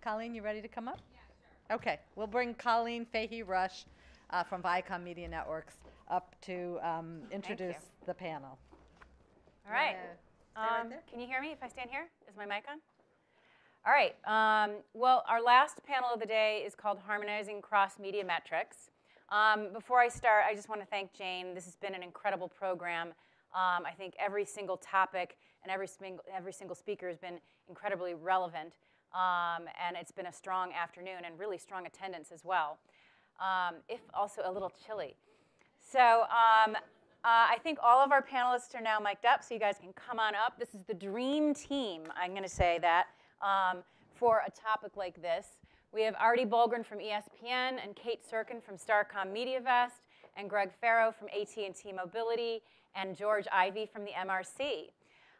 Colleen, you ready to come up? Yeah, sure. Okay, we'll bring Colleen Fahey Rush uh, from Viacom Media Networks up to um, introduce the panel. All right. Wanna right Um. Can you hear me if I stand here? Is my mic on? All right. Um, well, our last panel of the day is called Harmonizing Cross Media Metrics. Um, before I start, I just want to thank Jane. This has been an incredible program. Um, I think every single topic and every, single every single speaker has been incredibly relevant. Um, and it's been a strong afternoon and really strong attendance as well, um, if also a little chilly. So um, uh, I think all of our panelists are now mic'd up, so you guys can come on up. This is the dream team, I'm going to say that, um, for a topic like this. We have Artie Bulgrin from ESPN and Kate Sirkin from Starcom MediaVest and Greg Pharo from AT&T Mobility and George Ivie from the MRC.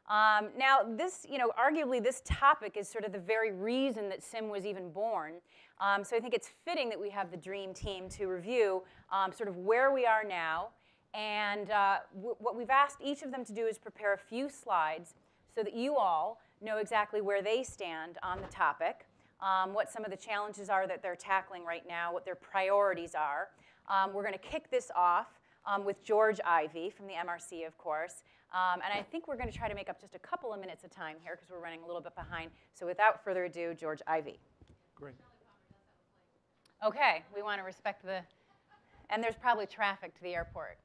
Um, now, this, you know, arguably this topic is sort of the very reason that CIMM was even born. Um, so I think it's fitting that we have the dream team to review um, sort of where we are now. And uh, what we've asked each of them to do is prepare a few slides so that you all know exactly where they stand on the topic, um, what some of the challenges are that they're tackling right now, what their priorities are. Um, we're going to kick this off um, with George Ivie from the MRC, of course. Um, and I think we're going to try to make up just a couple of minutes of time here because we're running a little bit behind. So without further ado, George Ivie. Great. Okay, we want to respect the, and there's probably traffic to the airport.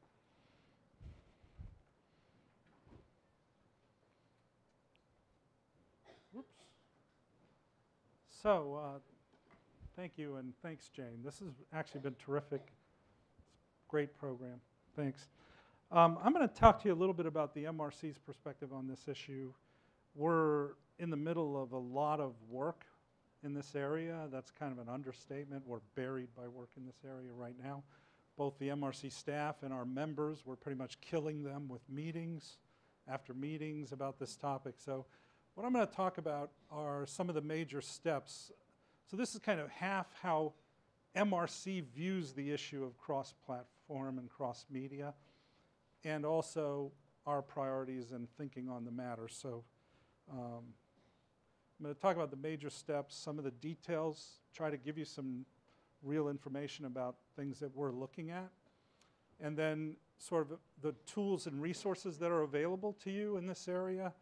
So, uh, thank you, and thanks, Jane. This has actually been terrific. Great program. Thanks. Um, I'm going to talk to you a little bit about the MRC's perspective on this issue. We're in the middle of a lot of work in this area. That's kind of an understatement. We're buried by work in this area right now. Both the MRC staff and our members, we're pretty much killing them with meetings after meetings about this topic. So what I'm going to talk about are some of the major steps. So this is kind of half how MRC views the issue of cross-platform and cross-media, and also our priorities and thinking on the matter. So um, I'm going to talk about the major steps, some of the details, try to give you some real information about things that we're looking at, and then sort of the tools and resources that are available to you in this area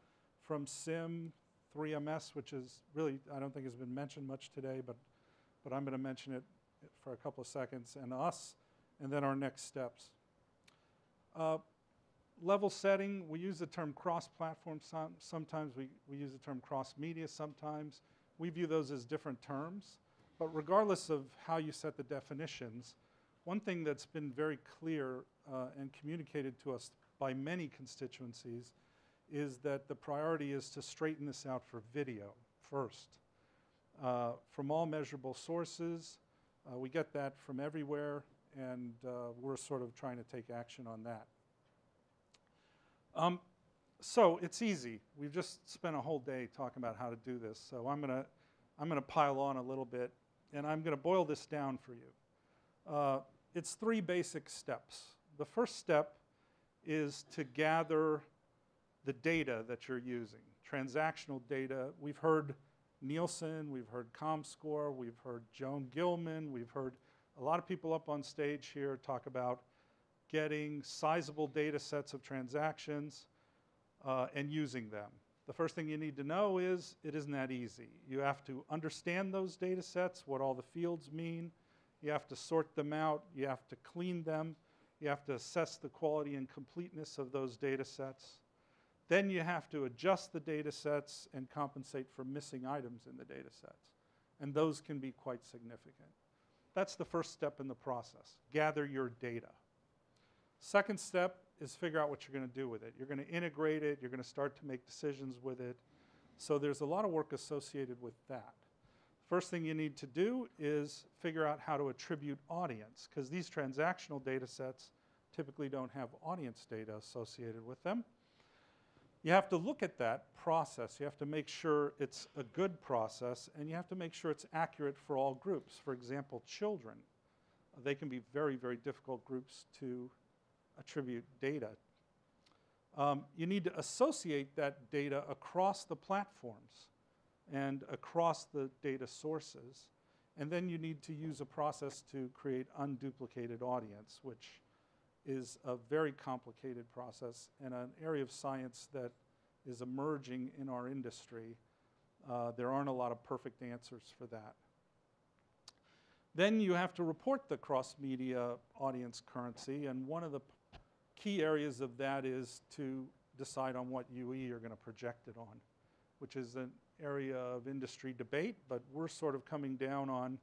from CIMM, 3MS, which is really, I don't think has been mentioned much today, but, but I'm going to mention it for a couple of seconds, and us, and then our next steps. Uh, level setting, we use the term cross-platform some, sometimes, we, we use the term cross-media sometimes. We view those as different terms, but regardless of how you set the definitions, one thing that's been very clear uh, and communicated to us by many constituencies is that the priority is to straighten this out for video first. Uh, from all measurable sources, uh, we get that from everywhere, and uh, we're sort of trying to take action on that. Um, so it's easy. We've just spent a whole day talking about how to do this, so I'm going to I'm going to pile on a little bit, and I'm going to boil this down for you. Uh, it's three basic steps. The first step is to gather the data that you're using, transactional data. We've heard Nielsen, we've heard ComScore, we've heard Joan Gillman, we've heard a lot of people up on stage here talk about getting sizable data sets of transactions uh, and using them. The first thing you need to know is it isn't that easy. You have to understand those data sets, what all the fields mean. You have to sort them out. You have to clean them. You have to assess the quality and completeness of those data sets. Then you have to adjust the data sets and compensate for missing items in the data sets. And those can be quite significant. That's the first step in the process. Gather your data. Second step is figure out what you're going to do with it. You're going to integrate it. You're going to start to make decisions with it. So there's a lot of work associated with that. First thing you need to do is figure out how to attribute audience, because these transactional data sets typically don't have audience data associated with them. You have to look at that process. You have to make sure it's a good process, and you have to make sure it's accurate for all groups. For example, children. They can be very, very difficult groups to attribute data. Um, you need to associate that data across the platforms. and across the data sources. And then you need to use a process to create unduplicated audience, which is a very complicated process and an area of science that is emerging in our industry. Uh, there aren't a lot of perfect answers for that. Then you have to report the cross-media audience currency, and one of the key areas of that is to decide on what UE you're going to project it on, which is an area of industry debate, but we're sort of coming down on,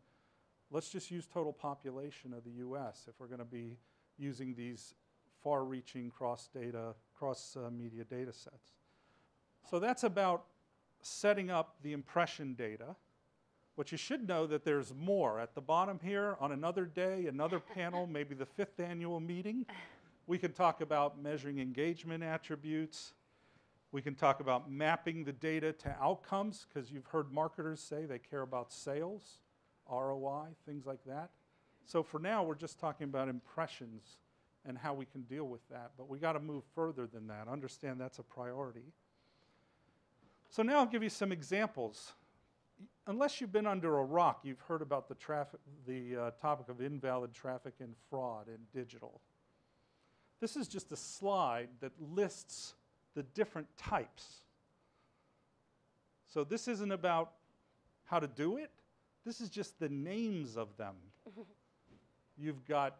let's just use total population of the US if we're going to be using these far-reaching cross-data, cross-media uh, data sets. So that's about setting up the impression data. But you should know that there's more. At the bottom here, on another day, another panel, maybe the fifth annual meeting, we can talk about measuring engagement attributes. We can talk about mapping the data to outcomes, because you've heard marketers say they care about sales, ROI, things like that. So for now, we're just talking about impressions and how we can deal with that. But we got to move further than that. Understand that's a priority. So now I'll give you some examples. Unless you've been under a rock, you've heard about the, traffic, the uh, topic of invalid traffic and fraud in digital. This is just a slide that lists the different types. So this isn't about how to do it. This is just the names of them. You've got,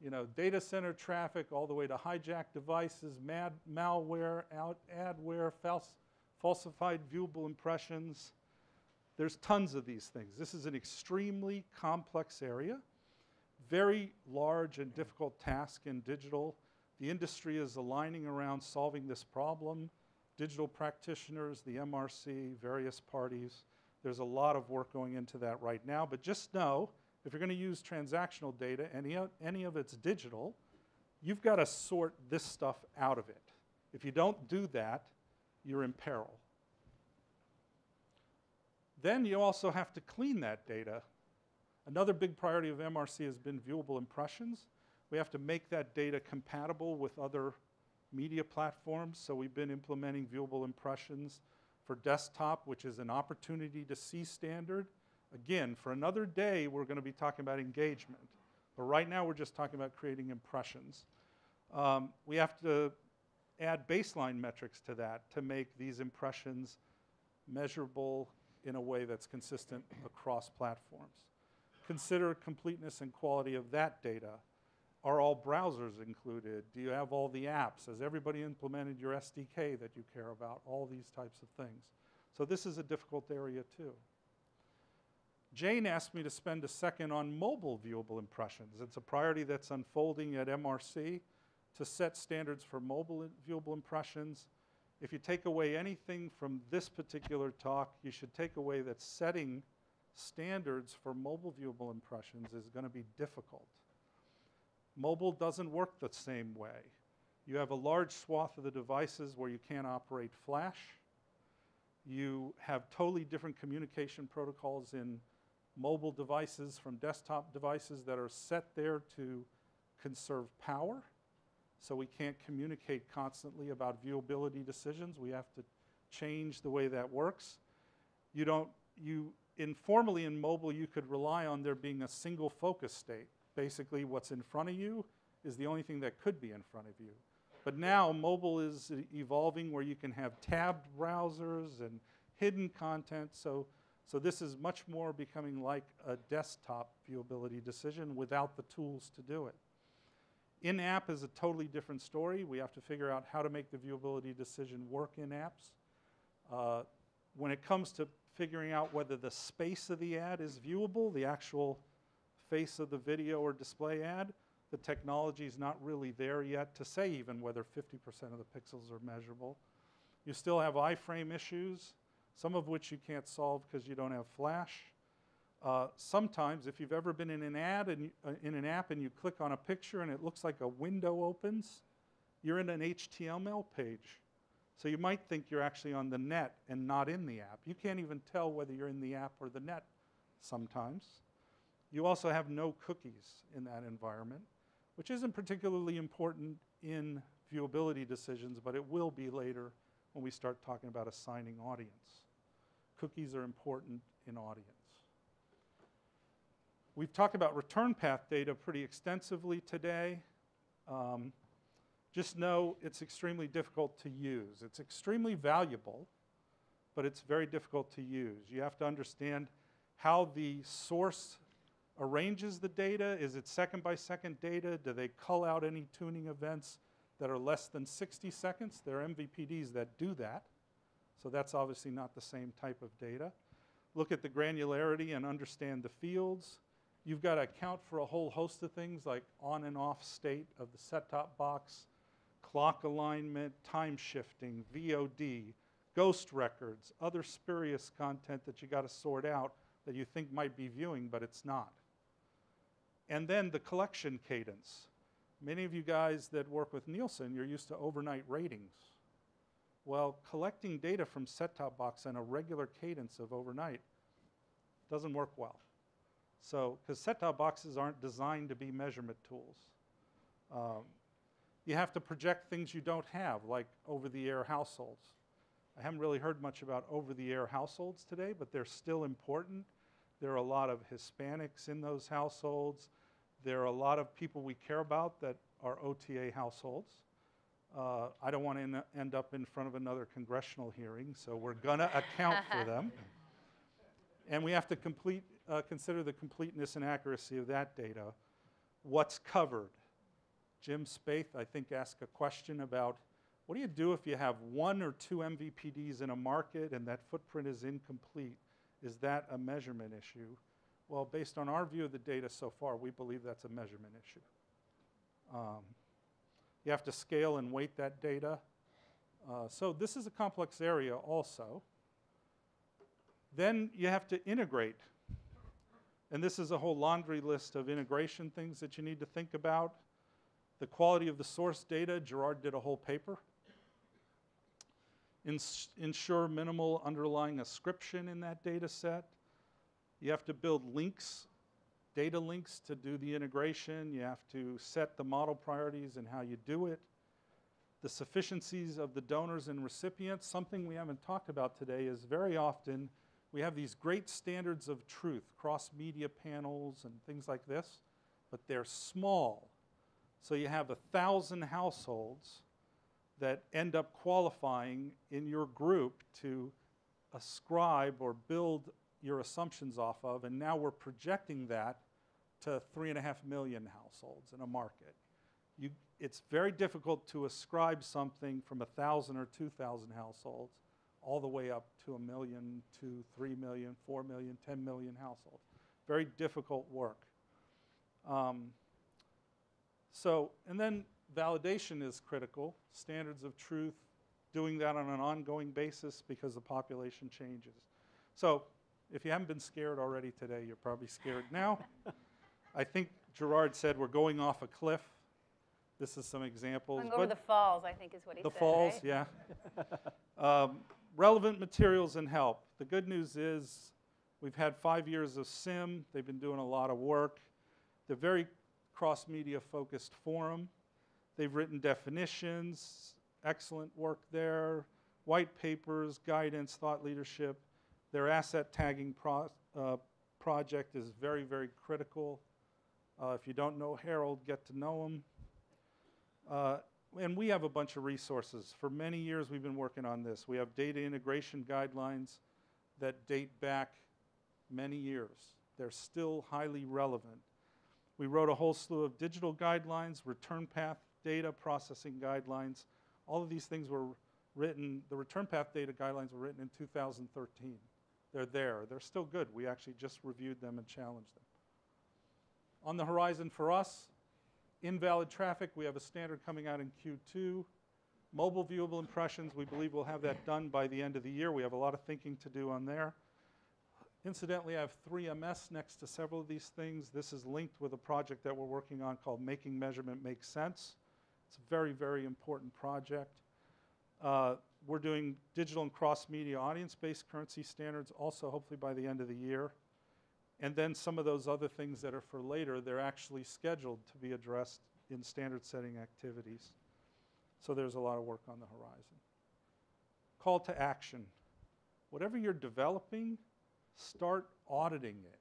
you know, data center traffic all the way to hijacked devices, mad, malware, out, adware, fals- falsified viewable impressions. There's tons of these things. This is an extremely complex area, very large and difficult task in digital. The industry is aligning around solving this problem. Digital practitioners, the MRC, various parties. There's a lot of work going into that right now, but just know if you're going to use transactional data, any, any of it's digital, you've got to sort this stuff out of it. If you don't do that, you're in peril. Then you also have to clean that data. Another big priority of MRC has been viewable impressions. We have to make that data compatible with other media platforms. So we've been implementing viewable impressions for desktop, which is an opportunity to see standard. Again, for another day, we're going to be talking about engagement. But right now, we're just talking about creating impressions. Um, we have to add baseline metrics to that to make these impressions measurable in a way that's consistent across platforms. Consider completeness and quality of that data. Are all browsers included? Do you have all the apps? Has everybody implemented your SDK that you care about? All these types of things. So this is a difficult area too. Jane asked me to spend a second on mobile viewable impressions. It's a priority that's unfolding at MRC to set standards for mobile viewable impressions. If you take away anything from this particular talk, you should take away that setting standards for mobile viewable impressions is going to be difficult. Mobile doesn't work the same way. You have a large swath of the devices where you can't operate flash. You have totally different communication protocols in mobile devices from desktop devices that are set there to conserve power. So we can't communicate constantly about viewability decisions. We have to change the way that works. You don't, you, informally in mobile, you could rely on there being a single focus state. Basically, what's in front of you is the only thing that could be in front of you. But now mobile is evolving where you can have tabbed browsers and hidden content. So, so this is much more becoming like a desktop viewability decision without the tools to do it. In-app is a totally different story. We have to figure out how to make the viewability decision work in apps. Uh, when it comes to figuring out whether the space of the ad is viewable, the actual face of the video or display ad, the technology is not really there yet to say even whether 50% of the pixels are measurable. You still have iframe issues, some of which you can't solve because you don't have flash. Uh, sometimes, if you've ever been in an ad and uh, in an app and you click on a picture and it looks like a window opens, you're in an HTML page. So you might think you're actually on the net and not in the app. You can't even tell whether you're in the app or the net sometimes. You also have no cookies in that environment, which isn't particularly important in viewability decisions, but it will be later when we start talking about assigning audience. cookies are important in audience. We've talked about return path data pretty extensively today. Um, just know it's extremely difficult to use. It's extremely valuable, but it's very difficult to use. You have to understand how the source arranges the data. Is it second by second data? Do they cull out any tuning events that are less than 60 seconds? There are MVPDs that do that. So that's obviously not the same type of data. Look at the granularity and understand the fields. You've got to account for a whole host of things like on and off state of the set-top box, clock alignment, time shifting, VOD, ghost records, other spurious content that you got to sort out that you think might be viewing, but it's not. And then the collection cadence. Many of you guys that work with Nielsen, you're used to overnight ratings. Well, collecting data from set-top box on a regular cadence of overnight doesn't work well. So, because set-top boxes aren't designed to be measurement tools. Um, you have to project things you don't have, like over-the-air households. I haven't really heard much about over-the-air households today, but they're still important. There are a lot of Hispanics in those households. There are a lot of people we care about that are OTA households. Uh, I don't want to end up in front of another congressional hearing, so we're going to account for them. And we have to complete, uh, consider the completeness and accuracy of that data. What's covered? Jim Spaeth, I think, asked a question about what do you do if you have one or two MVPDs in a market and that footprint is incomplete? Is that a measurement issue? Well, based on our view of the data so far, we believe that's a measurement issue. Um, you have to scale and weight that data. Uh, so this is a complex area also. Then you have to integrate. And this is a whole laundry list of integration things that you need to think about. The quality of the source data, Gerard did a whole paper. Ins ensure minimal underlying ascription in that data set. You have to build links, data links to do the integration. You have to set the model priorities and how you do it. The sufficiencies of the donors and recipients, something we haven't talked about today, is very often we have these great standards of truth, cross-media panels and things like this, but they're small. So you have a thousand households that end up qualifying in your group to ascribe or build your assumptions off of, and now we're projecting that to three and a half million households in a market. You, it's very difficult to ascribe something from a thousand or two thousand households all the way up to a million, two, three million, four million, ten million households. Very difficult work. Um, so, and then validation is critical, standards of truth, doing that on an ongoing basis because the population changes. So, if you haven't been scared already today, you're probably scared now. I think Gerard said we're going off a cliff. This is some examples. Going over the falls, I think is what he the said. The falls, right? yeah. um, relevant materials and help. The good news is we've had five years of CIMM. They've been doing a lot of work. They're very cross-media focused forum. They've written definitions, excellent work there, white papers, guidance, thought leadership. Their asset tagging pro uh, project is very, very critical. Uh, if you don't know Harold, get to know him. Uh, and we have a bunch of resources. For many years, we've been working on this. We have data integration guidelines that date back many years. They're still highly relevant. We wrote a whole slew of digital guidelines, return path data processing guidelines. All of these things were written, the return path data guidelines were written in 2013. They're there. They're still good. We actually just reviewed them and challenged them. On the horizon for us, invalid traffic, we have a standard coming out in Q2. Mobile viewable impressions, we believe we'll have that done by the end of the year. We have a lot of thinking to do on there. Incidentally, I have 3MS next to several of these things. This is linked with a project that we're working on called Making Measurement Make Sense. It's a very, very important project. Uh, we're doing digital and cross-media audience-based currency standards also hopefully by the end of the year. And then some of those other things that are for later, they're actually scheduled to be addressed in standard setting activities. So there's a lot of work on the horizon. Call to action. whatever you're developing, start auditing it.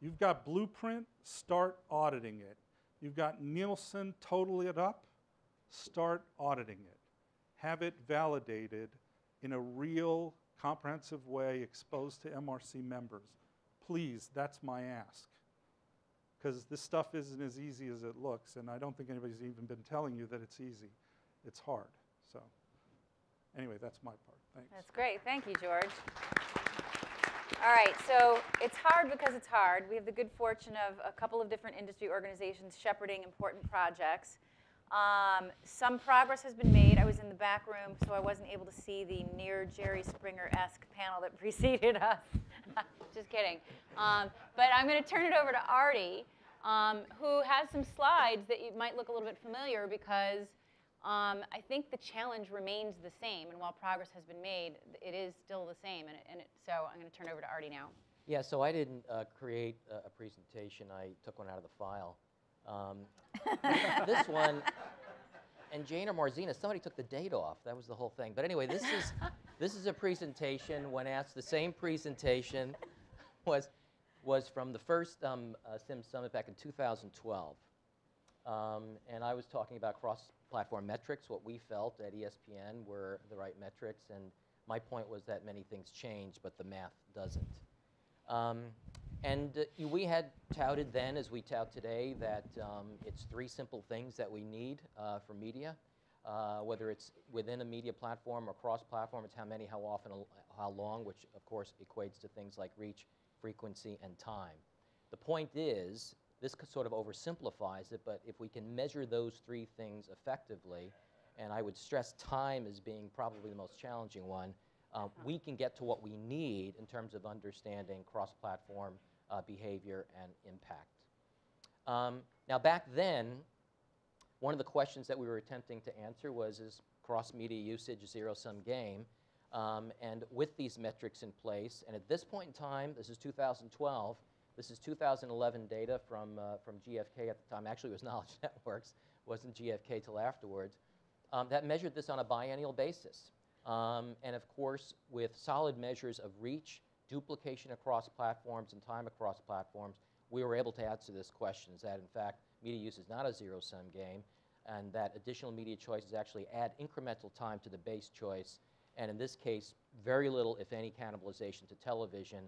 You've got Blueprint, start auditing it. You've got Nielsen, total it up, start auditing it. Have it validated in a real, comprehensive way exposed to MRC members. Please, that's my ask. Because this stuff isn't as easy as it looks, and I don't think anybody's even been telling you that it's easy. It's hard. So, anyway, that's my part. Thanks. That's great. Thank you, George. All right, so it's hard because it's hard. We have the good fortune of a couple of different industry organizations shepherding important projects. Um, some progress has been made. I was in the back room, so I wasn't able to see the near Jerry Springer-esque panel that preceded us. Just kidding. Um, but I'm going to turn it over to Artie, um, who has some slides that you might look a little bit familiar because um, I think the challenge remains the same, and while progress has been made, it is still the same. And, it, and it, so I'm going to turn it over to Artie now. Yeah, so I didn't uh, create a presentation. I took one out of the file. Um, this one, and Jane or Marzina, somebody took the date off. That was the whole thing. But anyway, this is this is a presentation. When asked, the same presentation was was from the first um, uh, CIMM Summit back in 2012. Um, and I was talking about cross-platform metrics, what we felt at ESPN were the right metrics, and my point was that many things change, but the math doesn't. Um, and uh, we had touted then, as we tout today, that um, it's three simple things that we need uh, for media. Uh, whether it's within a media platform or cross-platform, it's how many, how often, how long, which of course equates to things like reach, frequency, and time. The point is, this sort of oversimplifies it, but if we can measure those three things effectively, and I would stress time as being probably the most challenging one, uh, we can get to what we need in terms of understanding cross-platform uh, behavior and impact. Um, now, back then, one of the questions that we were attempting to answer was, is cross-media usage a zero-sum game? Um, and with these metrics in place, and at this point in time, this is 2012, this is 2011 data from, uh, from GFK at the time. Actually, it was Knowledge Networks, wasn't GFK till afterwards, um, that measured this on a biennial basis. Um, and of course, with solid measures of reach, duplication across platforms, and time across platforms, we were able to answer this question, is that in fact, media use is not a zero-sum game, and that additional media choices actually add incremental time to the base choice, and in this case, very little, if any, cannibalization to television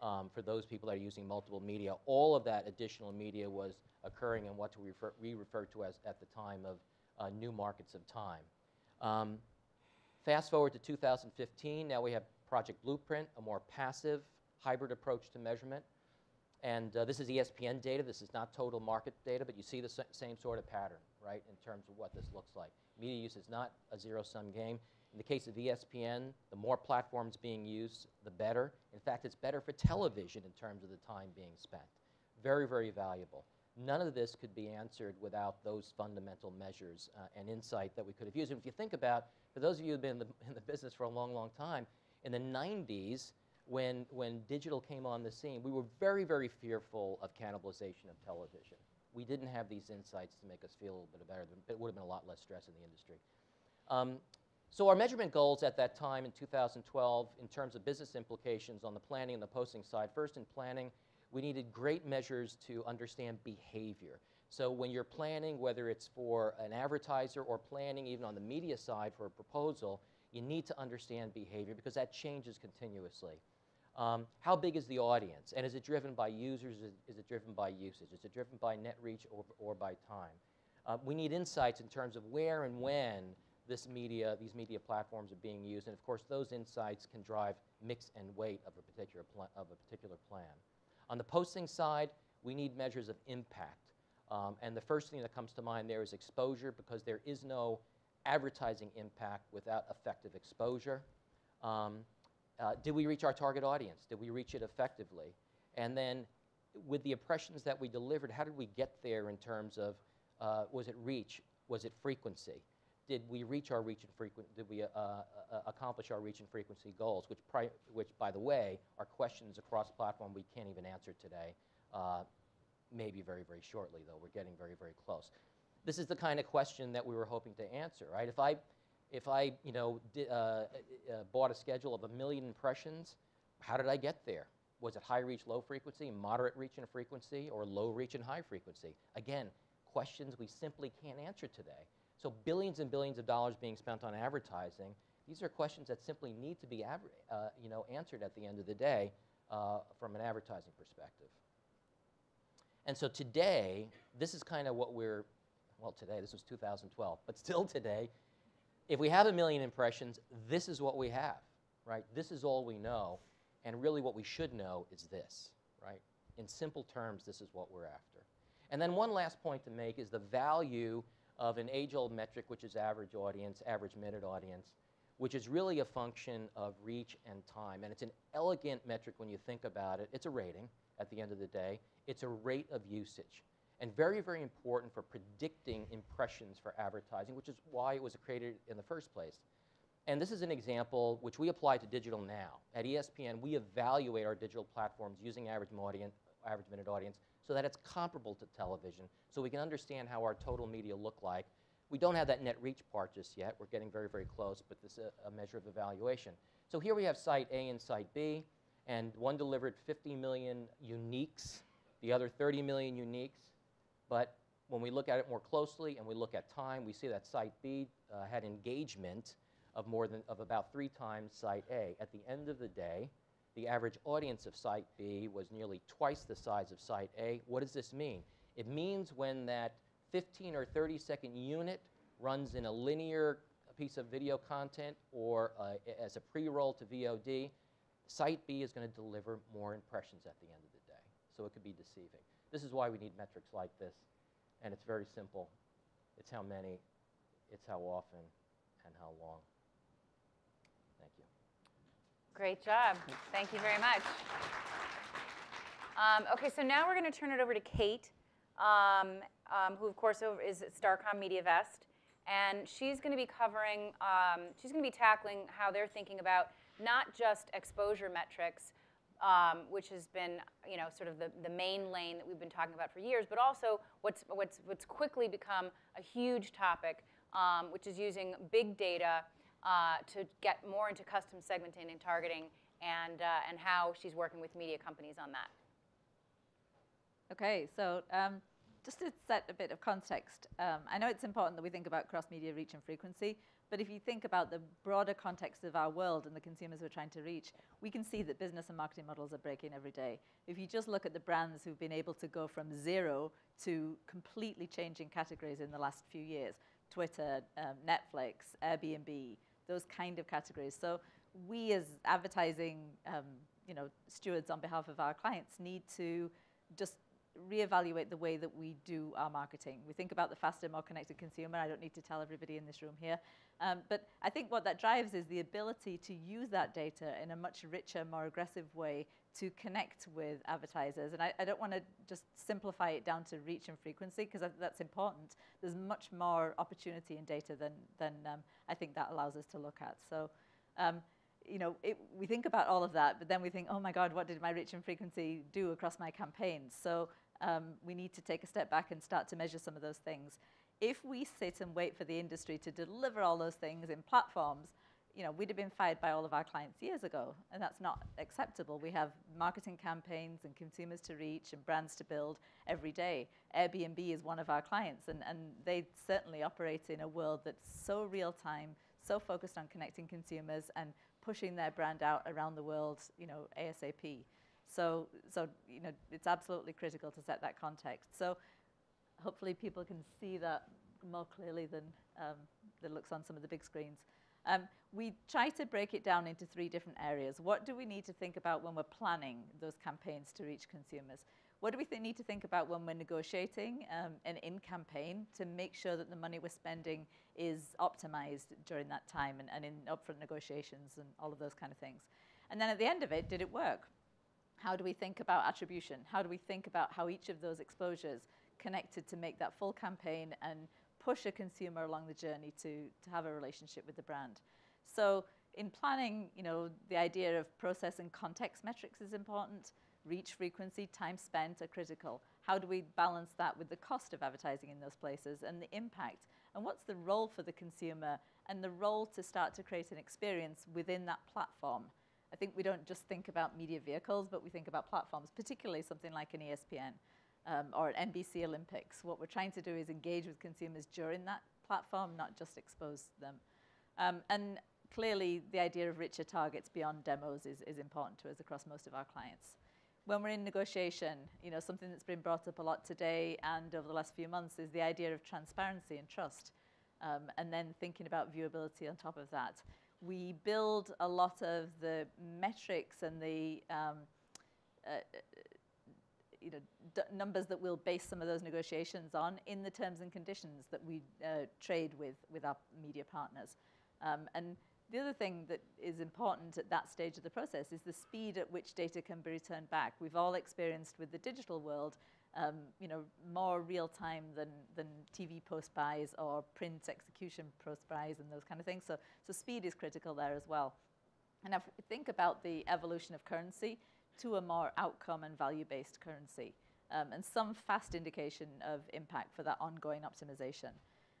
um, for those people that are using multiple media. All of that additional media was occurring in what we refer, we refer to as, at the time of uh, new markets of time. Um, Fast forward to 2015, now we have Project Blueprint, a more passive hybrid approach to measurement. And uh, this is ESPN data. This is not total market data, but you see the same sort of pattern, right, in terms of what this looks like. Media use is not a zero-sum game. In the case of ESPN, the more platforms being used, the better. In fact, it's better for television in terms of the time being spent. Very, very valuable. None of this could be answered without those fundamental measures uh, and insight that we could have used. And if you think about, for those of you who've been in the, in the business for a long, long time, in the 90s, when, when digital came on the scene, we were very, very fearful of cannibalization of television. We didn't have these insights to make us feel a little bit better. It would have been a lot less stress in the industry. Um, so our measurement goals at that time in 2012, in terms of business implications on the planning and the posting side, first in planning, we needed great measures to understand behavior. So when you're planning, whether it's for an advertiser or planning even on the media side for a proposal, you need to understand behavior because that changes continuously. Um, how big is the audience? And is it driven by users? Is, it driven by usage? Is it driven by net reach or, or by time? Uh, we need insights in terms of where and when this media, these media platforms are being used. And of course, those insights can drive mix and weight of a particular, of a particular plan. On the posting side, we need measures of impact. Um, and the first thing that comes to mind there is exposure because there is no advertising impact without effective exposure. Um, uh, did we reach our target audience? Did we reach it effectively? And then with the impressions that we delivered, how did we get there in terms of uh, was it reach? Was it frequency? Did we reach our reach and frequency? Did we uh, uh, accomplish our reach and frequency goals? Which, which, by the way, are questions across platform we can't even answer today. Uh, maybe very, very shortly, though. We're getting very, very close. This is the kind of question that we were hoping to answer, right? If I If I, you know, di- uh, uh, uh, bought a schedule of a million impressions, how did I get there? Was it high reach, low frequency, moderate reach and frequency, or low reach and high frequency? Again, questions we simply can't answer today. So billions and billions of dollars being spent on advertising, these are questions that simply need to be uh, you know, answered at the end of the day uh, from an advertising perspective. And so today, this is kind of what we're, well, today, this was 2012, but still today, if we have a million impressions, this is what we have, right? This is all we know. And really, what we should know is this, right? In simple terms, this is what we're after. And then, one last point to make is the value of an age old metric, which is average audience, average minute audience, which is really a function of reach and time. And it's an elegant metric when you think about it. It's a rating at the end of the day, it's a rate of usage. And very, very important for predicting impressions for advertising, which is why it was created in the first place. And this is an example which we apply to digital now. At ESPN, we evaluate our digital platforms using average, audience, average minute audience so that it's comparable to television, so we can understand how our total media look like. We don't have that net reach part just yet. We're getting very, very close, but this is a, a measure of evaluation. So here we have site A and site B, and one delivered 50 million uniques, the other 30 million uniques. But when we look at it more closely and we look at time, we see that site B uh, had engagement of more than of about three times site A. At the end of the day, the average audience of site B was nearly twice the size of site A. What does this mean? It means when that 15 or 30 second unit runs in a linear piece of video content or uh, as a pre-roll to VOD, site B is going to deliver more impressions at the end of the day. So it could be deceiving. This is why we need metrics like this. And it's very simple. It's how many, it's how often, and how long. Great job. Thank you very much. Um, okay, so now we're going to turn it over to Kate, um, um, who of course is at Starcom Media Vest, and she's going to be covering, um, she's going to be tackling how they're thinking about not just exposure metrics, um, which has been, you know, sort of the, the main lane that we've been talking about for years, but also what's, what's, what's quickly become a huge topic, um, which is using big data uh, to get more into custom segmenting and targeting, and, uh, and how she's working with media companies on that. Okay, so um, just to set a bit of context, um, I know it's important that we think about cross-media reach and frequency, but if you think about the broader context of our world and the consumers we're trying to reach, we can see that business and marketing models are breaking every day. If you just look at the brands who've been able to go from zero to completely changing categories in the last few years, Twitter, um, Netflix, Airbnb, those kind of categories. So we as advertising, um, you know, stewards on behalf of our clients need to just reevaluate the way that we do our marketing. We think about the faster, more connected consumer. I don't need to tell everybody in this room here. Um, but I think what that drives is the ability to use that data in a much richer, more aggressive way to connect with advertisers. And I, I don't want to just simplify it down to reach and frequency because that's important. There's much more opportunity in data than, than um, I think that allows us to look at. So um, you know, it, we think about all of that, but then we think, oh my God, what did my reach and frequency do across my campaigns? So um, we need to take a step back and start to measure some of those things. If we sit and wait for the industry to deliver all those things in platforms, you know, we'd have been fired by all of our clients years ago, and that's not acceptable. We have marketing campaigns and consumers to reach and brands to build every day. Airbnb is one of our clients, and, and they certainly operate in a world that's so real time, so focused on connecting consumers and pushing their brand out around the world, you know, ASAP. So, so you know, it's absolutely critical to set that context. So, hopefully, people can see that more clearly than um, that looks on some of the big screens. Um, we try to break it down into three different areas. What do we need to think about when we're planning those campaigns to reach consumers? What do we need to think about when we're negotiating um, an in campaign to make sure that the money we're spending is optimized during that time and, and in upfront negotiations and all of those kind of things? And then at the end of it, did it work? How do we think about attribution? How do we think about how each of those exposures connected to make that full campaign and push a consumer along the journey to, to have a relationship with the brand? So in planning, you know, the idea of process and context metrics is important. Reach, frequency, time spent are critical. How do we balance that with the cost of advertising in those places and the impact? and what's the role for the consumer and the role to start to create an experience within that platform. I think we don't just think about media vehicles, but we think about platforms, particularly something like an ESPN um, or an NBC Olympics. What we're trying to do is engage with consumers during that platform, not just expose them. Um, and clearly, the idea of richer targets beyond demos is, is important to us across most of our clients. When we're in negotiation, you know, something that's been brought up a lot today and over the last few months is the idea of transparency and trust, um, and then thinking about viewability on top of that. We build a lot of the metrics and the um, uh, you know, numbers that we'll base some of those negotiations on in the terms and conditions that we uh, trade with with our media partners. Um, and the other thing that is important at that stage of the process is the speed at which data can be returned back. We've all experienced with the digital world, um, you know, more real time than, than TV post buys or print execution post buys and those kind of things. So, so speed is critical there as well. And if we think about the evolution of currency, to a more outcome and value-based currency, um, and some fast indication of impact for that ongoing optimization.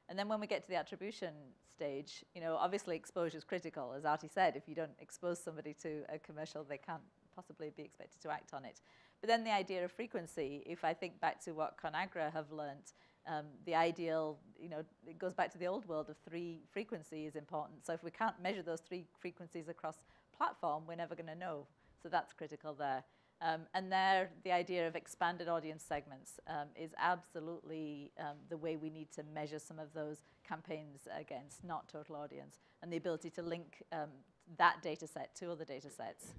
And then when we get to the attribution stage, you know, obviously exposure is critical. As Artie said, if you don't expose somebody to a commercial, they can't possibly be expected to act on it. But then the idea of frequency, if I think back to what Conagra have learnt, um, the ideal, you know, it goes back to the old world of three frequency is important. So if we can't measure those three frequencies across platform, we're never going to know so that's critical there. Um, and there, the idea of expanded audience segments um, is absolutely um, the way we need to measure some of those campaigns against, not total audience, and the ability to link um, that data set to other data sets.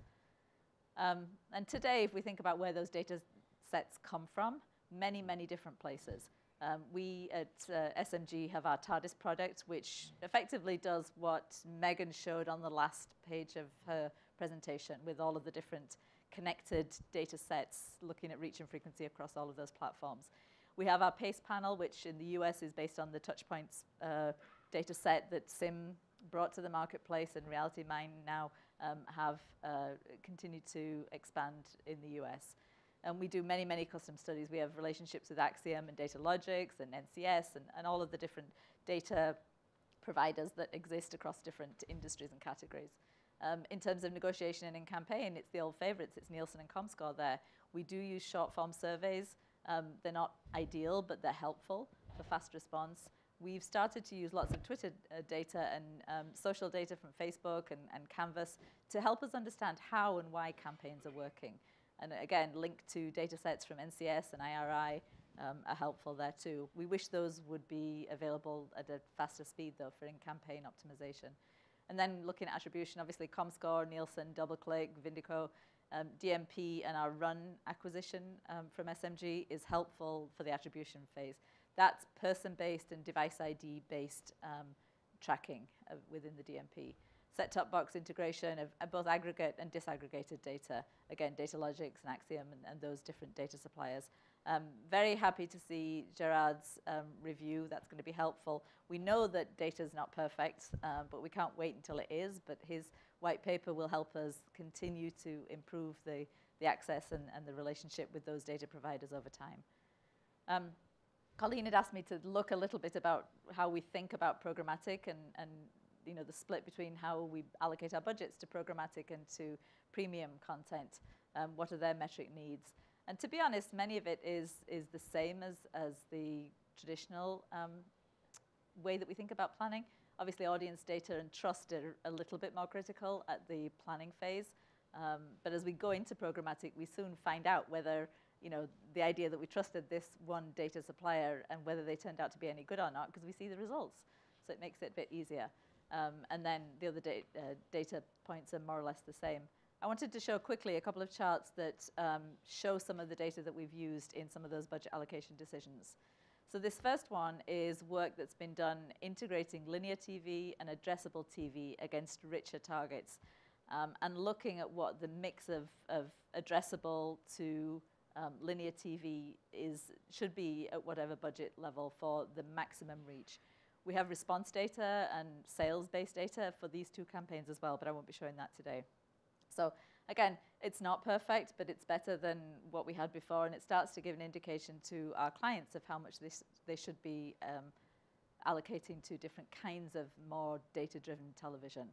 Um, and today, if we think about where those data sets come from, many, many different places. Um, we at uh, SMG have our TARDIS product, which effectively does what Megan showed on the last page of her presentation with all of the different connected data sets looking at reach and frequency across all of those platforms. We have our PACE panel, which in the US is based on the Touchpoints uh, data set that CIMM brought to the marketplace and RealityMine now um, have uh, continued to expand in the US. And we do many, many custom studies. We have relationships with Acxiom and Datalogix and NCS and, and all of the different data providers that exist across different industries and categories. Um, in terms of negotiation and in campaign, it's the old favorites. It's Nielsen and Comscore there. We do use short form surveys. Um, they're not ideal, but they're helpful for fast response. We've started to use lots of Twitter uh, data and um, social data from Facebook and, and Canvs to help us understand how and why campaigns are working. And again, linked to data sets from NCS and IRI um, are helpful there too. We wish those would be available at a faster speed though for in-campaign optimization. And then looking at attribution, obviously ComScore, Nielsen, DoubleClick, Vindico, um, DMP, and our Run acquisition um, from SMG is helpful for the attribution phase. That's person-based and device ID-based um, tracking within the DMP. Set-top box integration of, both aggregate and disaggregated data. Again, Datalogix and Acxiom and, and those different data suppliers. Um, very happy to see Gerard's um, review. That's going to be helpful. We know that data is not perfect, um, but we can't wait until it is. But his white paper will help us continue to improve the, the access and, and the relationship with those data providers over time. Colleen had asked me to look a little bit about how we think about programmatic and, and you know, the split between how we allocate our budgets to programmatic and to premium content. Um, what are their metric needs? And to be honest, many of it is, is the same as, as the traditional um, way that we think about planning. Obviously, audience data and trust are a little bit more critical at the planning phase. Um, but as we go into programmatic, we soon find out whether you know, the idea that we trusted this one data supplier and whether they turned out to be any good or not, because we see the results. So it makes it a bit easier. Um, and then the other da uh, data points are more or less the same. I wanted to show quickly a couple of charts that um, show some of the data that we've used in some of those budget allocation decisions. So this first one is work that's been done integrating linear TV and addressable TV against richer targets um, and looking at what the mix of, of addressable to um, linear TV is, should be at whatever budget level for the maximum reach. We have response data and sales-based data for these two campaigns as well, but I won't be showing that today. So again, it's not perfect, but it's better than what we had before, and it starts to give an indication to our clients of how much this, they should be um, allocating to different kinds of more data-driven television.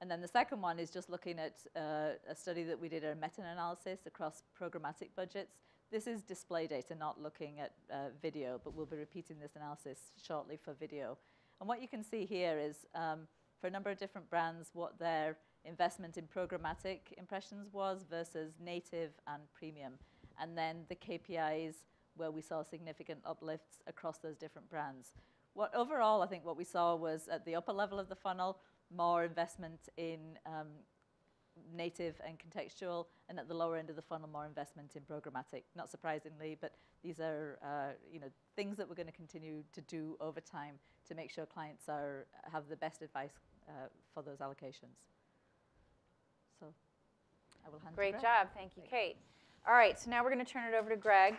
And then the second one is just looking at uh, a study that we did, a meta-analysis across programmatic budgets. This is display data, not looking at uh, video, but we'll be repeating this analysis shortly for video. And what you can see here is, um, for a number of different brands, what their investment in programmatic impressions was versus native and premium. And then the KPIs where we saw significant uplifts across those different brands. What overall, I think what we saw was at the upper level of the funnel, more investment in um, native and contextual, and at the lower end of the funnel, more investment in programmatic. Not surprisingly, but these are uh, you know things that we're going to continue to do over time to make sure clients are have the best advice uh, for those allocations. So, I will hand. Great job. Thank you, Kate. All right, so now we're going to turn it over to Greg.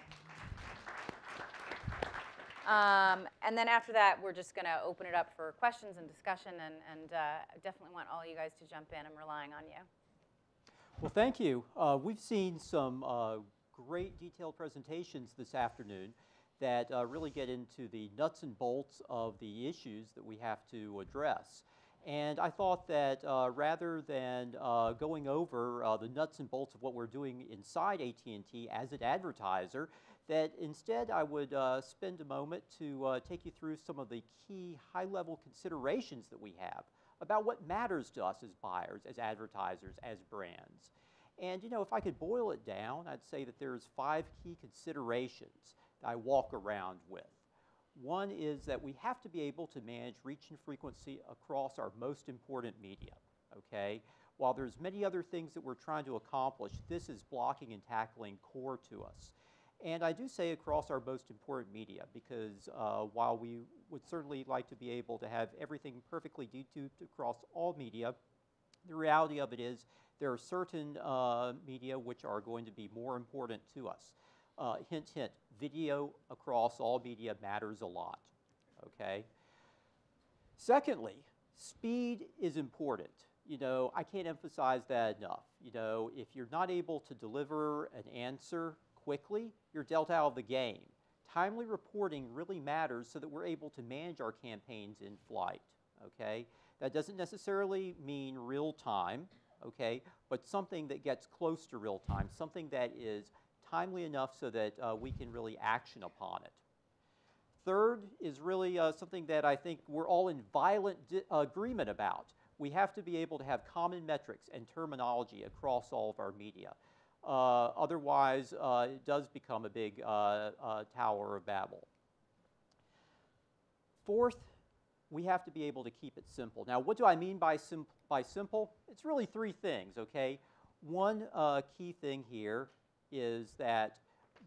Um, and then after that, we're just going to open it up for questions and discussion, and, and uh, I definitely want all you guys to jump in. I'm relying on you. Well, thank you. Uh, we've seen some uh, great detailed presentations this afternoon that uh, really get into the nuts and bolts of the issues that we have to address. And I thought that uh, rather than uh, going over uh, the nuts and bolts of what we're doing inside AT&T as an advertiser, that instead I would uh, spend a moment to uh, take you through some of the key high-level considerations that we have about what matters to us as buyers, as advertisers, as brands. And you know, if I could boil it down, I'd say that there's five key considerations that I walk around with. One is that we have to be able to manage reach and frequency across our most important media, okay? While there's many other things that we're trying to accomplish, this is blocking and tackling core to us. And I do say across our most important media because uh, while we would certainly like to be able to have everything perfectly deduped across all media, the reality of it is there are certain uh, media which are going to be more important to us. Uh, hint, hint, video across all media matters a lot, okay? Secondly, speed is important. You know, I can't emphasize that enough. You know, if you're not able to deliver an answer quickly, you're dealt out of the game. Timely reporting really matters so that we're able to manage our campaigns in flight, okay? That doesn't necessarily mean real time, okay, but something that gets close to real time, something that is timely enough so that uh, we can really action upon it. Third is really uh, something that I think we're all in violent agreement about. We have to be able to have common metrics and terminology across all of our media. Uh, otherwise, uh, it does become a big uh, uh, Tower of Babel. Fourth, we have to be able to keep it simple. Now, what do I mean by, by simple? It's really three things, okay? One uh, key thing here is that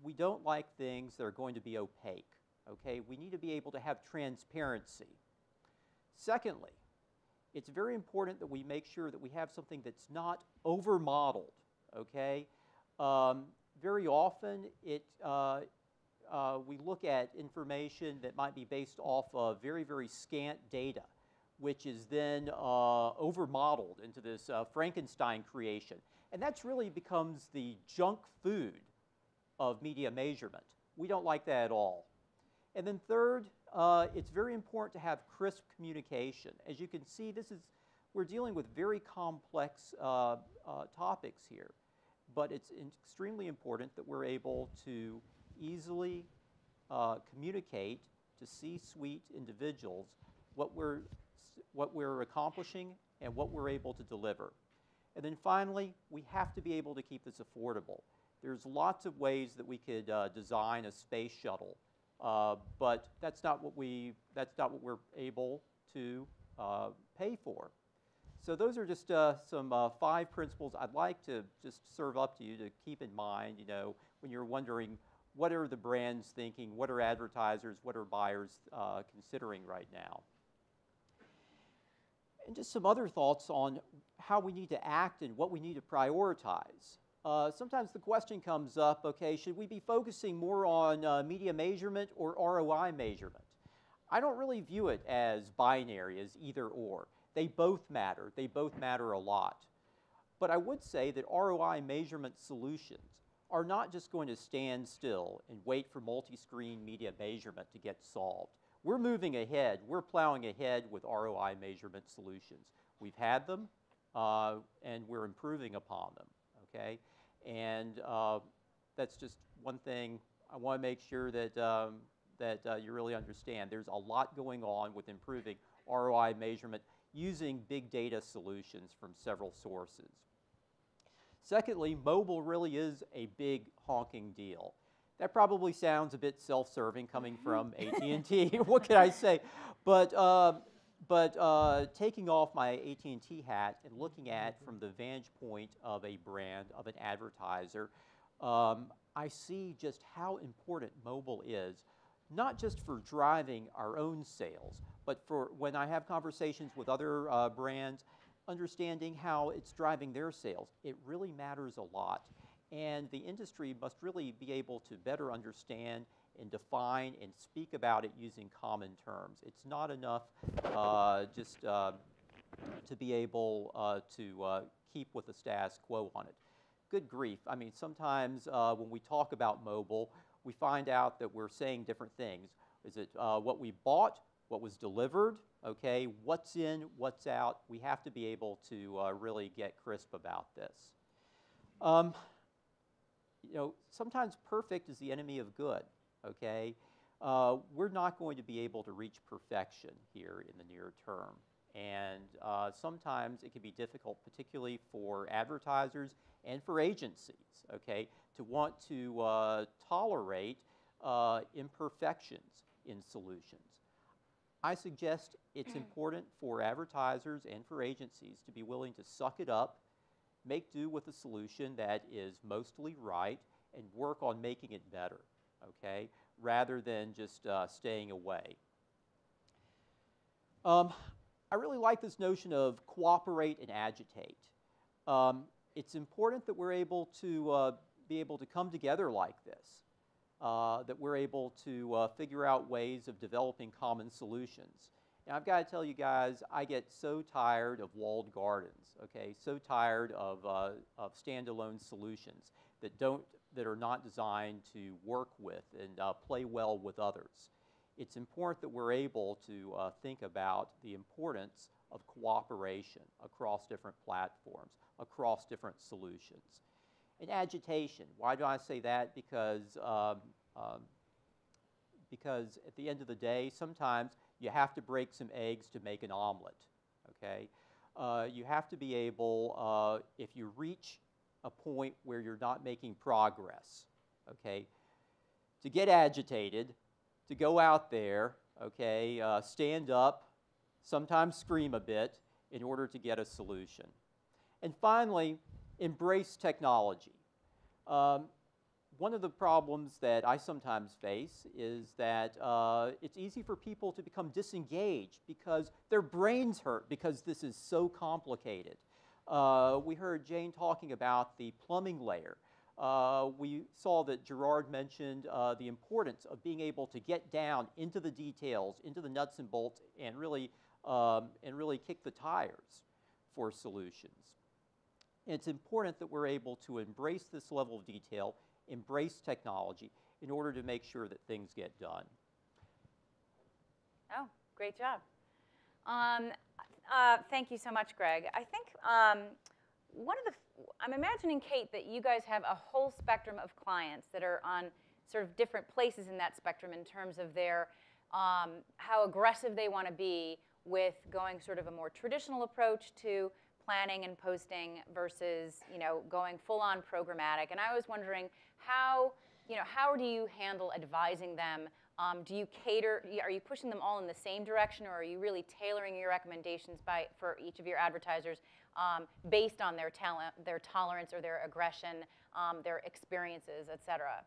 we don't like things that are going to be opaque, okay? We need to be able to have transparency. Secondly, it's very important that we make sure that we have something that's not over modeled, okay? Um, very often, it, uh, uh, we look at information that might be based off of very, very scant data, which is then uh, over modeled into this uh, Frankenstein creation. And that's really becomes the junk food of media measurement. We don't like that at all. And then third, uh, it's very important to have crisp communication. As you can see, this is, we're dealing with very complex uh, uh, topics here, but it's extremely important that we're able to easily uh, communicate to C-suite individuals what we're, what we're accomplishing and what we're able to deliver. And then finally, we have to be able to keep this affordable. There's lots of ways that we could uh, design a space shuttle, uh, but that's not what we that's not what we're able to uh, pay for. So those are just uh, some uh, five principles I'd like to just serve up to you to keep in mind. You know, when you're wondering what are the brands thinking, what are advertisers, what are buyers uh, considering right now. And just some other thoughts on how we need to act and what we need to prioritize. Uh, sometimes the question comes up okay, should we be focusing more on uh, media measurement or ROI measurement? I don't really view it as binary, as either or. They both matter, they both matter a lot. But I would say that ROI measurement solutions are not just going to stand still and wait for multi screen media measurement to get solved. we're moving ahead. We're plowing ahead with ROI measurement solutions. We've had them, uh, and we're improving upon them. Okay, and uh, that's just one thing I want to make sure that um, that uh, you really understand. There's a lot going on with improving ROI measurement using big data solutions from several sources. Secondly, mobile really is a big honking deal. That probably sounds a bit self-serving coming from AT&T. what can I say? But uh, but uh, taking off my AT&T hat and looking at from the vantage point of a brand of an advertiser, um, I see just how important mobile is, not just for driving our own sales, but for when I have conversations with other uh, brands, understanding how it's driving their sales. It really matters a lot. And the industry must really be able to better understand and define and speak about it using common terms. It's not enough uh, just uh, to be able uh, to uh, keep with the status quo on it. Good grief. I mean, sometimes uh, when we talk about mobile, we find out that we're saying different things. Is it uh, what we bought, what was delivered, okay, what's in, what's out? We have to be able to really get crisp about this. Um, you know, sometimes perfect is the enemy of good, okay? Uh, we're not going to be able to reach perfection here in the near term. And uh, sometimes it can be difficult, particularly for advertisers and for agencies, okay, to want to uh, tolerate uh, imperfections in solutions. I suggest it's important for advertisers and for agencies to be willing to suck it up make do with a solution that is mostly right and work on making it better, okay, rather than just uh, staying away. Um, I really like this notion of cooperate and agitate. Um, it's important that we're able to uh, be able to come together like this, uh, that we're able to uh, figure out ways of developing common solutions. And I've got to tell you guys, I get so tired of walled gardens, okay? So tired of, uh, of standalone solutions that, don't, that are not designed to work with and uh, play well with others. It's important that we're able to uh, think about the importance of cooperation across different platforms, across different solutions. And agitation, why do I say that? Because, um, um, because at the end of the day, sometimes you have to break some eggs to make an omelet, okay? Uh, you have to be able, uh, if you reach a point where you're not making progress, okay, to get agitated, to go out there, okay, uh, stand up, sometimes scream a bit in order to get a solution. And finally, embrace technology. Um, one of the problems that I sometimes face is that uh, it's easy for people to become disengaged because their brains hurt because this is so complicated. Uh, we heard Jane talking about the plumbing layer. Uh, we saw that Gerard mentioned uh, the importance of being able to get down into the details, into the nuts and bolts, and really, um, and really kick the tires for solutions. It's important that we're able to embrace this level of detail embrace technology in order to make sure that things get done. Oh, great job. Um, uh, thank you so much, Greg. I think um, one of the, I'm imagining, Kate, that you guys have a whole spectrum of clients that are on sort of different places in that spectrum in terms of their, um, how aggressive they want to be with going sort of a more traditional approach to planning and posting versus, you know, going full on programmatic. And I was wondering how, you know, how do you handle advising them? Um, do you cater, are you pushing them all in the same direction or are you really tailoring your recommendations by, for each of your advertisers um, based on their talent, their tolerance or their aggression, um, their experiences, et cetera?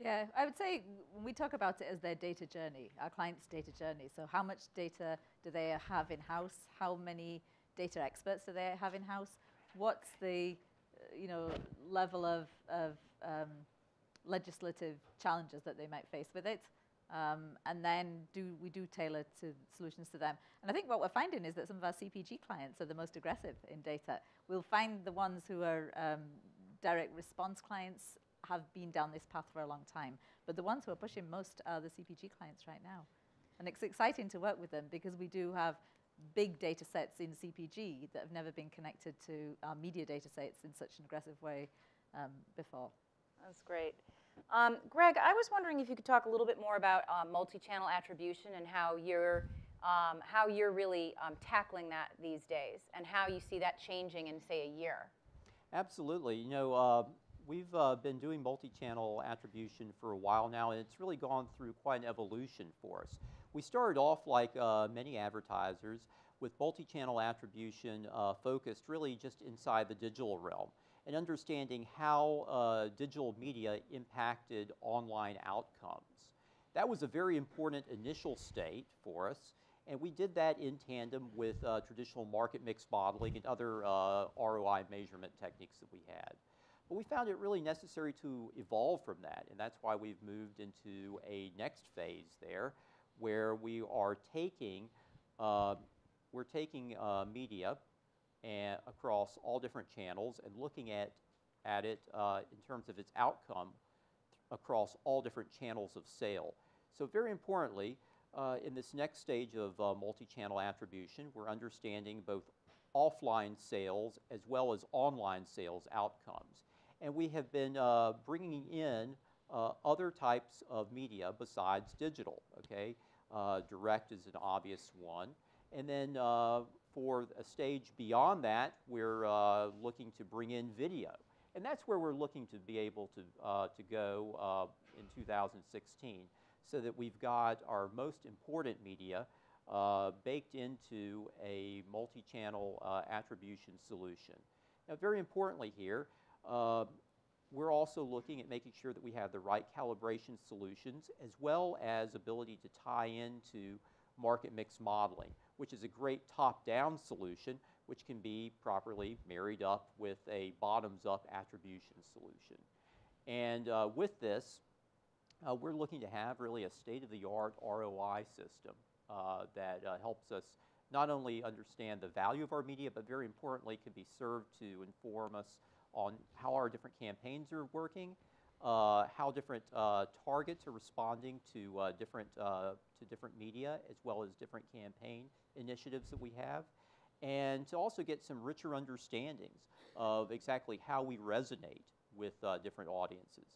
Yeah, I would say when we talk about it as their data journey, our client's data journey. So how much data do they have in-house? How many data experts do they have in-house? What's the, you know, level of, of um, legislative challenges that they might face with it. Um, and then do we do tailor to solutions to them. And I think what we're finding is that some of our CPG clients are the most aggressive in data. We'll find the ones who are um, direct response clients have been down this path for a long time. But the ones who are pushing most are the CPG clients right now. And it's exciting to work with them because we do have big data sets in CPG that have never been connected to our media data sets in such an aggressive way um, before. That's great. Um, Greg, I was wondering if you could talk a little bit more about uh, multi-channel attribution and how you're um, how you're really um, tackling that these days, and how you see that changing in say a year. Absolutely. You know, uh, we've uh, been doing multi-channel attribution for a while now, and it's really gone through quite an evolution for us. We started off like uh, many advertisers with multi-channel attribution uh, focused really just inside the digital realm and understanding how uh, digital media impacted online outcomes. That was a very important initial state for us, and we did that in tandem with uh, traditional market mix modeling and other uh, ROI measurement techniques that we had. But we found it really necessary to evolve from that, and that's why we've moved into a next phase there, where we are taking uh, we're taking uh, media and across all different channels and looking at at it uh, in terms of its outcome across all different channels of sale. So very importantly, uh, in this next stage of uh, multi-channel attribution, we're understanding both offline sales as well as online sales outcomes. And we have been uh, bringing in uh, other types of media besides digital, okay? Uh, direct is an obvious one. And then for a stage beyond that, we're looking to bring in video. And that's where we're looking to be able to, to go in 2016 so that we've got our most important media uh, baked into a multi-channel uh, attribution solution. Now, very importantly here, uh, we're also looking at making sure that we have the right calibration solutions as well as ability to tie into market mix modeling, which is a great top-down solution which can be properly married up with a bottoms-up attribution solution. And uh, with this, uh, we're looking to have really a state-of-the-art ROI system uh, that uh, helps us not only understand the value of our media, but very importantly can be served to inform us on how our different campaigns are working, uh, how different uh, targets are responding to different to different media, as well as different campaign initiatives that we have, and to also get some richer understandings of exactly how we resonate with different audiences.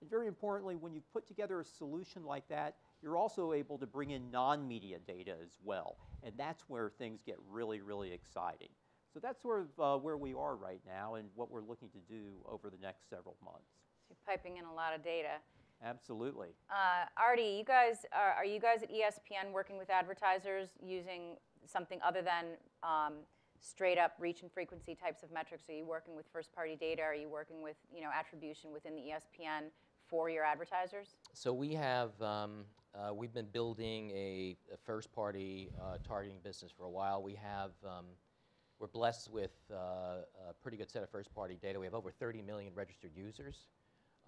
And very importantly, when you put together a solution like that, you're also able to bring in non-media data as well. And that's where things get really, really exciting. So that's sort of uh, where we are right now and what we're looking to do over the next several months. So you're piping in a lot of data. Absolutely. Uh, Artie, you guys are, are, you guys at ESPN working with advertisers using something other than um, straight up reach and frequency types of metrics? Are you working with first party data? Are you working with you know attribution within the ESPN for your advertisers? So we have, um, uh, we've been building a, a first-party uh, targeting business for a while. We have, um, we're blessed with uh, a pretty good set of first-party data. We have over 30 million registered users,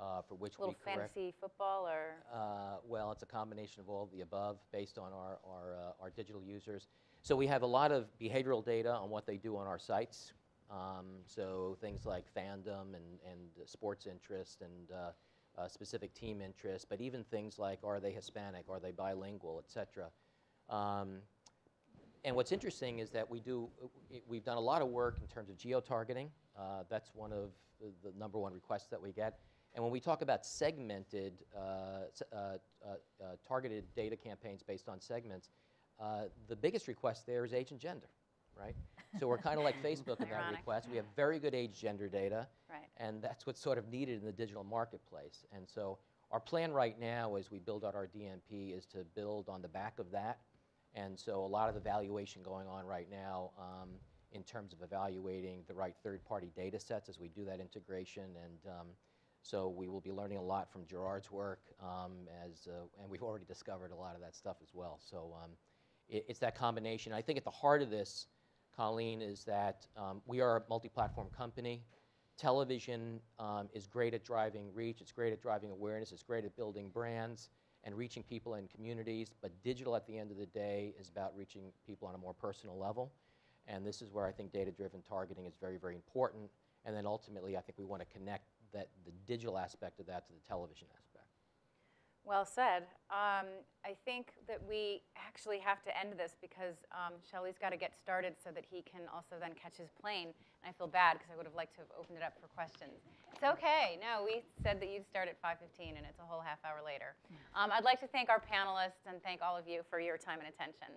uh, for which a little we correct. fantasy football or? Uh, well, it's a combination of all of the above, based on our our, uh, our digital users. So we have a lot of behavioral data on what they do on our sites. Um, so things like fandom and, and sports interest and uh, specific team interests, but even things like are they Hispanic, are they bilingual, et cetera. Um, and what's interesting is that we do, we've done a lot of work in terms of geo-targeting. Uh, that's one of the, number one requests that we get. And when we talk about segmented, uh, uh, uh, uh targeted data campaigns based on segments, the biggest request there is age and gender, right? So we're kind of like Facebook in that request. We have very good age gender data. Right. And that's what's sort of needed in the digital marketplace. And so our plan right now as we build out our DMP is to build on the back of that. And so a lot of evaluation going on right now um, in terms of evaluating the right third-party data sets as we do that integration. And um, so we will be learning a lot from Gerard's work, um, as, uh, and we've already discovered a lot of that stuff as well. So um, it, it's that combination. I think at the heart of this, Colleen, is that um, we are a multi-platform company. Television um, is great at driving reach, it's great at driving awareness, it's great at building brands and reaching people in communities, but digital at the end of the day is about reaching people on a more personal level. And this is where I think data-driven targeting is very, very important. And then ultimately, I think we want to connect that, the digital aspect of that to the television aspect. Well said. Um, I think that we actually have to end this because um, Shelley's got to get started so that he can also then catch his plane. And I feel bad because I would have liked to have opened it up for questions. It's okay. No, we said that you'd start at 5:15, and it's a whole half hour later. Um, I'd like to thank our panelists and thank all of you for your time and attention.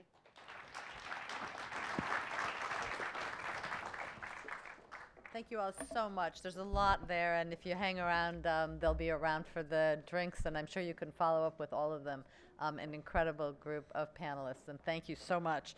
Thank you all so much. There's a lot there, and if you hang around, um, they'll be around for the drinks, and I'm sure you can follow up with all of them. Um, an incredible group of panelists, and thank you so much.